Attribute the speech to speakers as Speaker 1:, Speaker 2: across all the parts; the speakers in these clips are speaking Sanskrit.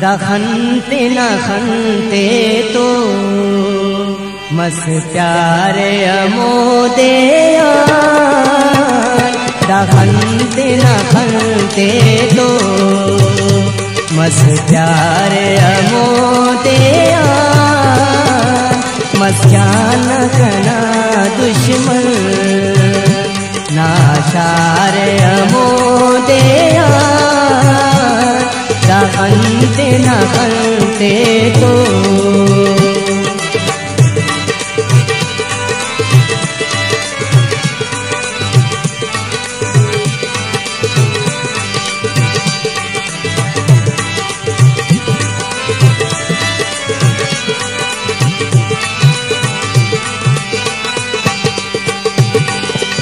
Speaker 1: दहन्ते न हन्ते तो मस प्यारे अमोदे दहन्ते न हन्ते तो। मस प्यारे अमोदे मस्यान कना दुश्मन। नाशारे अमोदया दहन्ते न हन्ते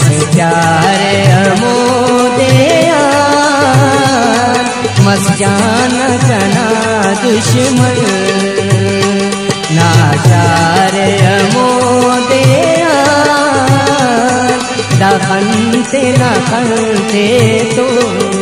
Speaker 1: प्यारे अमोदया मस कना दुश्मन। नाचारे अमोदया दखन्ते नखन्ते तो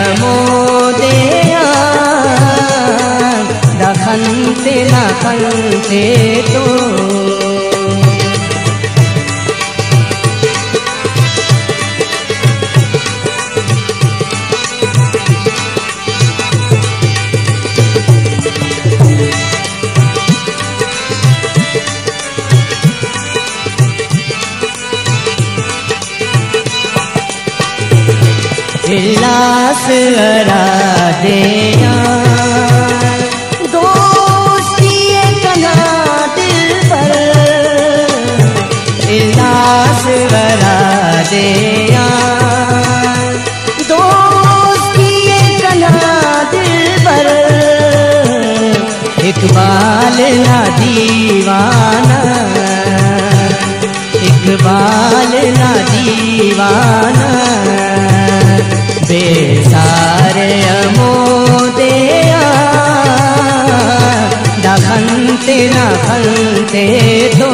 Speaker 1: अमोदया दखन्ते नखन्ते तो इलास हरा दे इलास हरा दे इकबाल ना दीवाना। इकबाल ना दीवाना। बेसारे अमोदया दखन्ते नखन्ते दो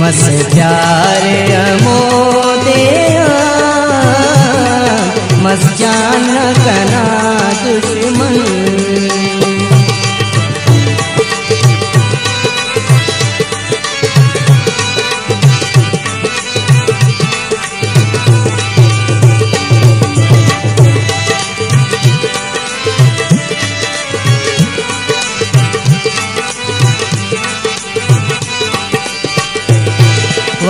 Speaker 1: मस प्यार अमोदया मस जान कना दुश्मन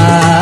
Speaker 1: amar.